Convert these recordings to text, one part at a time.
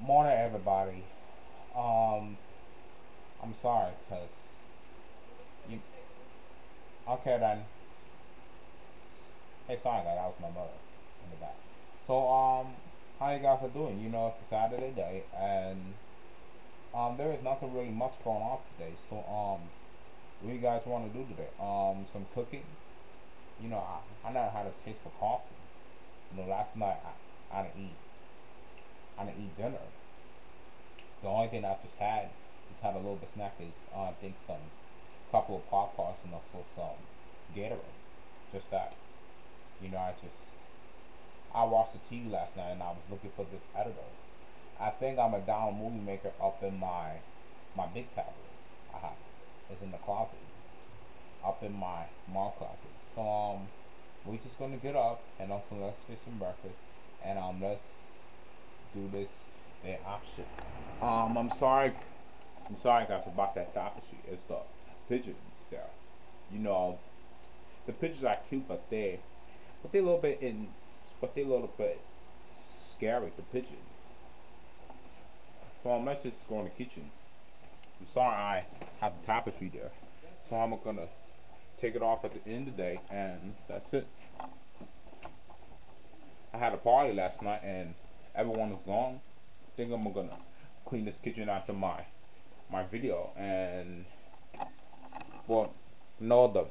Morning, everybody. Um, I'm sorry, cause you. Okay then. Hey, sorry that was my mother in the back. So um, how you guys are doing? You know, it's a Saturday day, and um, there is nothing really much going on today. So um, what you guys want to do today? Um, some cooking. You know, I, I never had a taste for coffee. You know, last night I, I didn't eat. I didn't eat dinner. The only thing I've just had, just had a little bit snack is, uh, I think some couple of pop tarts and also some Gatorade. Just that. You know, I just I watched the TV last night and I was looking for this editor. I think I'm a down movie maker up in my my big tablet. I have it's in the closet. Up in my mall closet. So um we're just gonna get up and also let's get some breakfast and um let's do this the option. Um I'm sorry I'm sorry guys about that tapestry. It's the pigeons there. You know the pigeons are cute but they but they a little bit in but they a little bit scary, the pigeons. So I'm not just going to the kitchen. I'm sorry I have the tapestry there. So I'm gonna take it off at the end of the day and that's it. I had a party last night and everyone is gone. I think I'm gonna clean this kitchen after my my video and well no the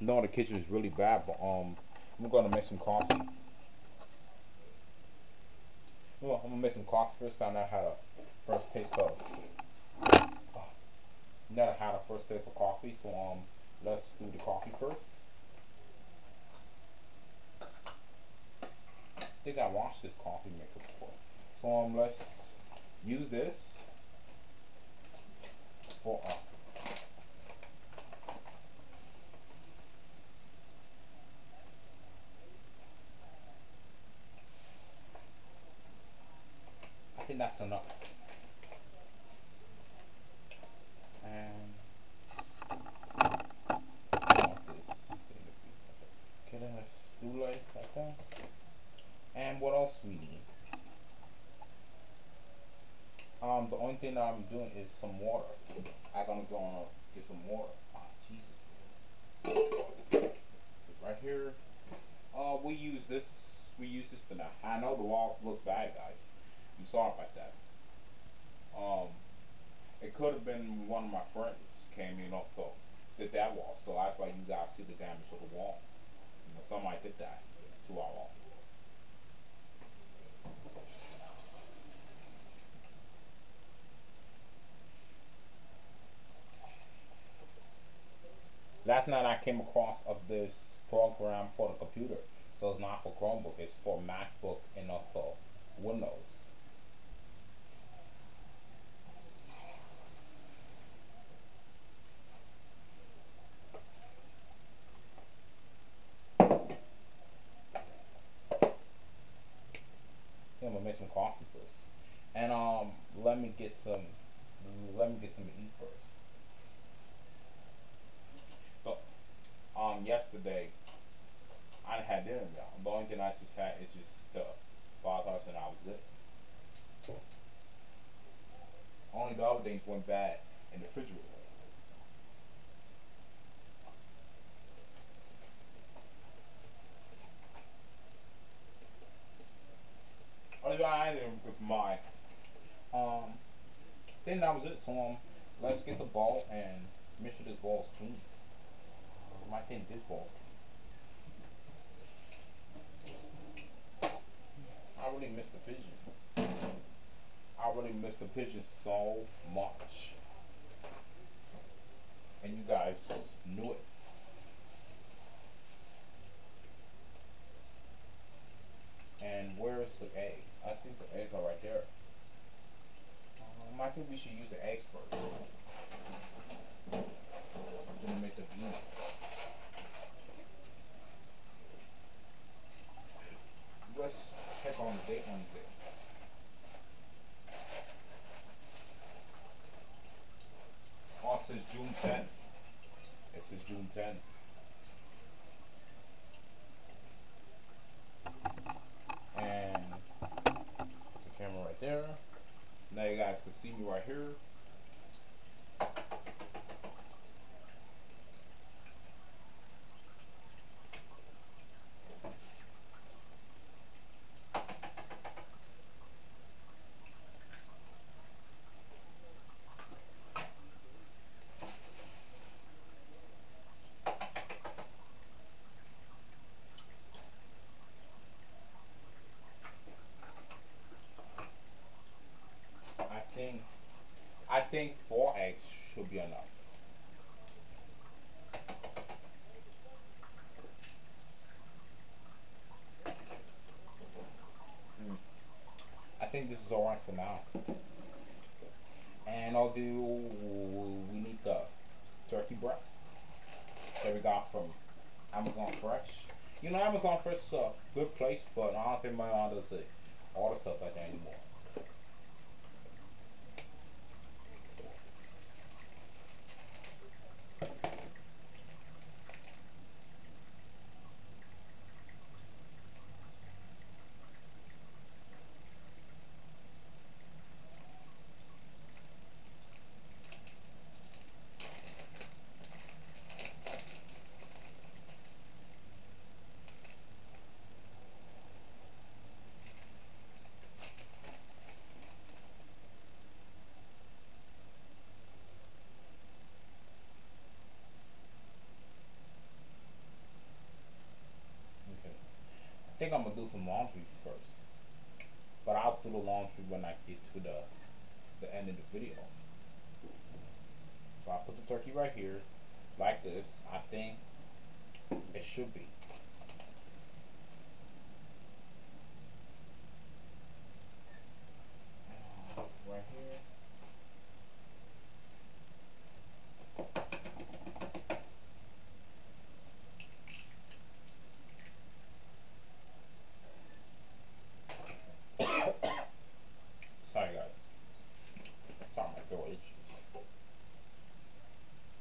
no the kitchen is really bad but um I'm gonna make some coffee. Well, I'm gonna make some coffee first. I know how to first taste of. Uh, never had a first taste of coffee, so um, let's do the coffee first. I think I washed this coffee maker before, so um, let's use this for uh, I think that's enough. And okay. Then let's do like that. And what else we need? Um, the only thing that I'm doing is some water. I'm gonna go and get some water. Ah, Jesus. Right here. Uh, we use this. We use this for now. I know the walls look bad, guys. I'm sorry about that. Um, it could have been one of my friends came in also did that wall, so that's why you guys see the damage of the wall. You know, somebody did that to our wall. Last night I came across of this program for the computer. So it's not for Chromebook, it's for MacBook and also Windows. I'm gonna make some coffee first. And um let me get some let me get some to eat first. So um yesterday I had dinner y'all. The only thing I just had is just uh five hours and I was good. Only the other things went bad in the refrigerator. Only I didn't because my um then that was it. So um let's get the ball and make sure this bowl think this bowl I really miss the pigeons. I really miss the pigeons so much. And you guys knew it. And where's the eggs? I think the eggs are right there. Um, I think we should use the eggs first. Then make the beans. Let's check on the date on these eggs. Oh, it says June 10th. It says June 10th. And put the camera right there. Now you guys can see me right here. think I think four eggs should be enough. I think this is alright for now. And I'll do we need the turkey breast that we got from Amazon Fresh. You know Amazon Fresh is a good place, but I don't think my mom does it the stuff like that anymore. I think I'm gonna do some laundry first. But I'll do the laundry when I get to the the end of the video. So I put the turkey right here, like this. I think it should be. Right here. Sorry guys. Sorry my throat itches.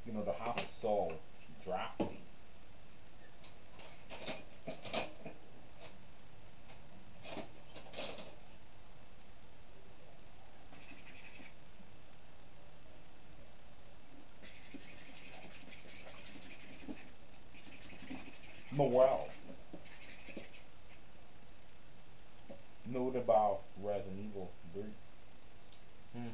You know the house is so drafty. Noel. Note about Resident Evil 3. Hmm.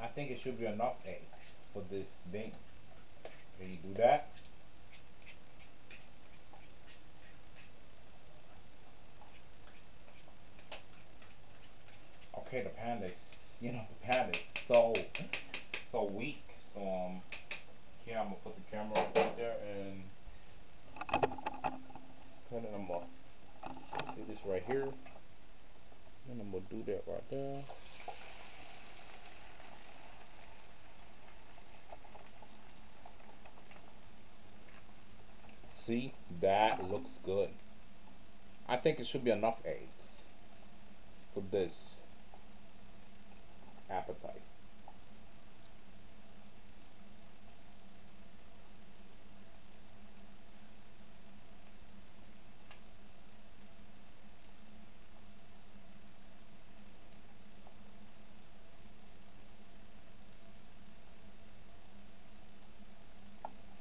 I think it should be enough eggs for this thing. Can you do that? Okay, the pan is, you know, the pan is so, so weak. So, um, here I'm gonna put the camera right there and it, I'm gonna do this right here. And I'm gonna do that right there. See, that looks good. I think it should be enough eggs for this appetite.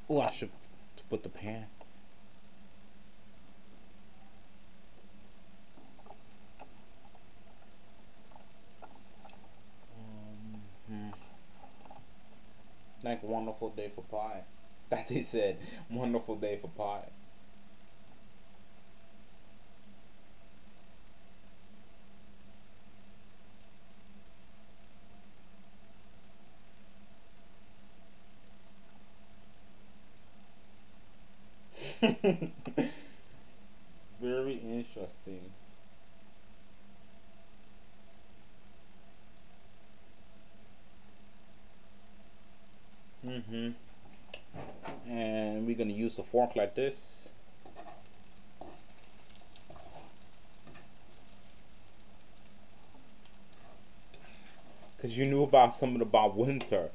Oh, I should put the pan. Like wonderful day for pie. That they said, wonderful day for pie. Very interesting. Mm-hmm. And we're gonna use a fork like this. Because you knew about something about winter.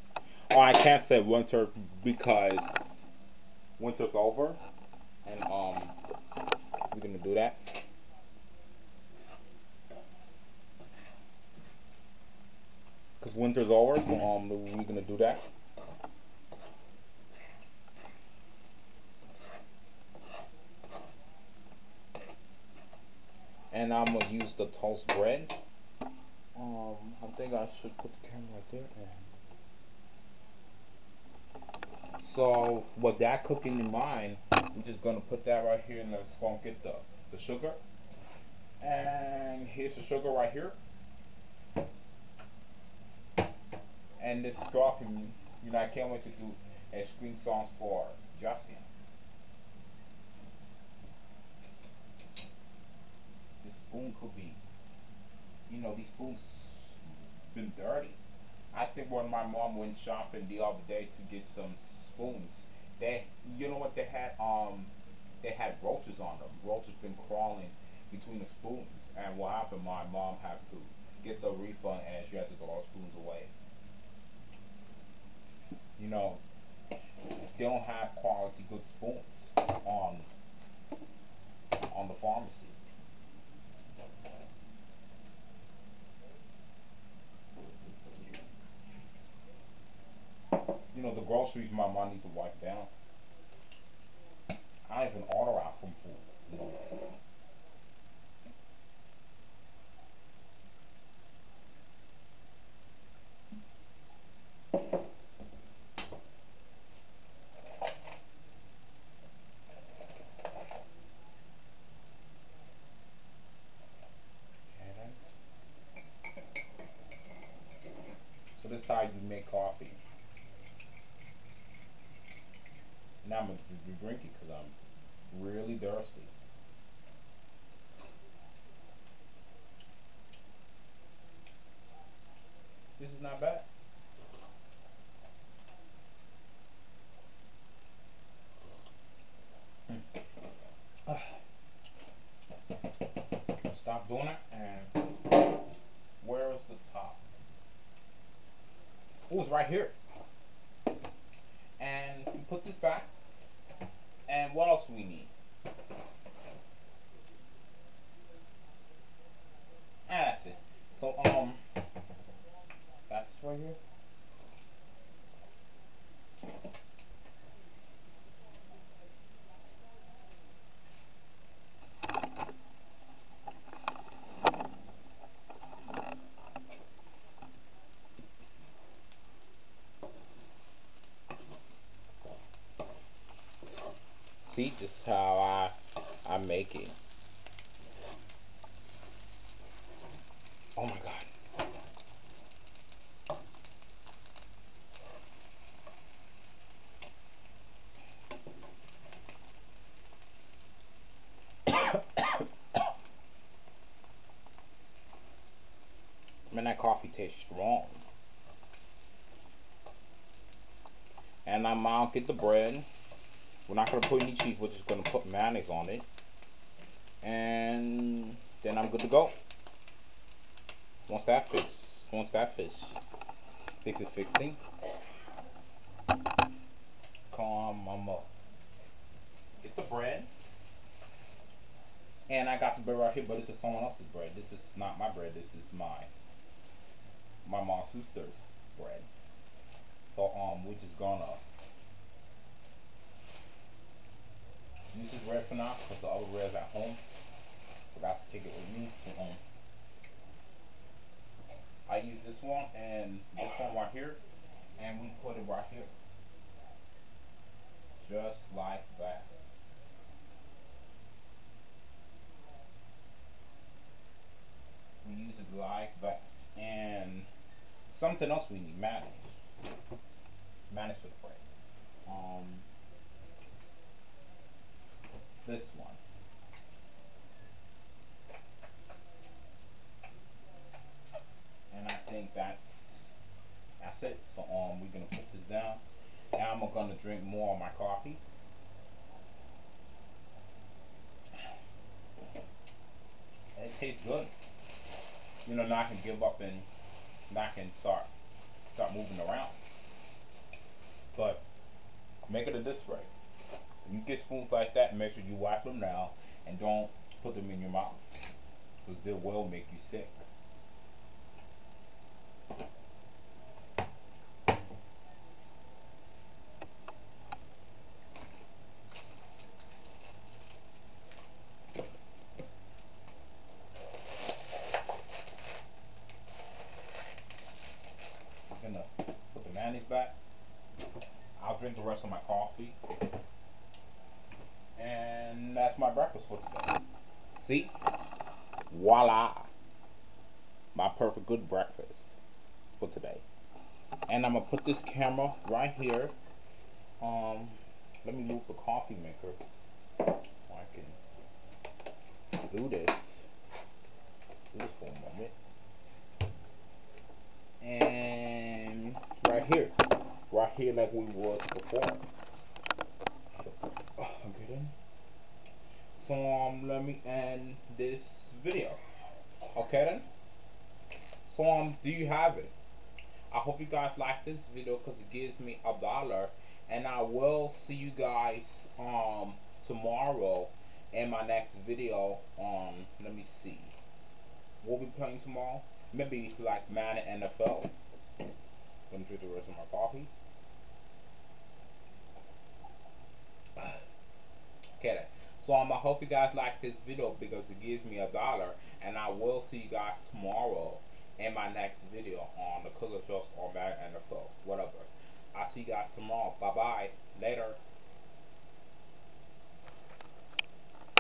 Oh, I can't say winter because winter's over. And, um, we're gonna do that. Because winter's over, so, um, we're gonna do that. And I'm gonna use the toast bread. Um, I think I should put the camera right there. So with that cooking in mind, I'm just gonna put that right here and let's go and get the, the sugar. And here's the sugar right here. And this is dropping, you know, I can't wait to do a screen songs for Just Dance. This spoon could be, you know, these spoons been dirty. I think when my mom went shopping the other day to get some spoons, they, you know what they had? Um, they had roaches on them. Roaches been crawling between the spoons, and what happened? My mom had to get the refund, and she had to throw those spoons away. You know, they don't have quality good spoons on on the pharmacy. You know, the groceries my mom needs to wipe down. I even order out from food. So this is how you make coffee. Now I'm going to drink it because I'm really thirsty. This is not bad. Stop doing it and where is the top? Oh, it's right here. And you put this back. What else do we need? Ah, that's it. So, um, got this right here. See, is how I I make it. Oh my god. Man, that coffee tastes strong. And I'm out get the bread. We're not gonna put any cheese. We're just gonna put mayonnaise on it, and then I'm good to go. Once that fix, once that fish fix it fixing, I'm up. Get the bread, and I got the bread right here, but this is someone else's bread. This is not my bread. This is my my mom's sister's bread. So um, we're just gonna use this bread for now because the other bread's at home. Forgot to take it with me. Um, I use this one and this one right here, and we put it right here, just like that. We use it like that, and something else we need mayonnaise. Mayonnaise for the bread. Um, this one. And I think that's that's it. So um, we're gonna put this down. Now I'm gonna drink more of my coffee. It tastes good. You know, now I can give up and that can start start moving around. But make it a this. You get spoons like that, make sure you wipe them down and don't put them in your mouth because they will make you sick. I'm gonna put the mayonnaise back. I'll drink the rest of my coffee. And that's my breakfast for today. See? Voila. My perfect good breakfast for today. And I'm put this camera right here. Um, let me move the coffee maker so I can do this. Do this for a moment. And right here, right here like we was before. Okay then. So um, let me end this video. Okay then. So um, do you have it? I hope you guys like this video because it gives me a dollar, and I will see you guys um tomorrow in my next video. Um, let me see. We'll be playing tomorrow. Maybe like Madden NFL. Me drink the rest of my coffee. Okay So um, I hope you guys like this video because it gives me a dollar, and I will see you guys tomorrow in my next video on the Cooker Trust or Madden NFL, whatever. I'll see you guys tomorrow. Bye bye. Later.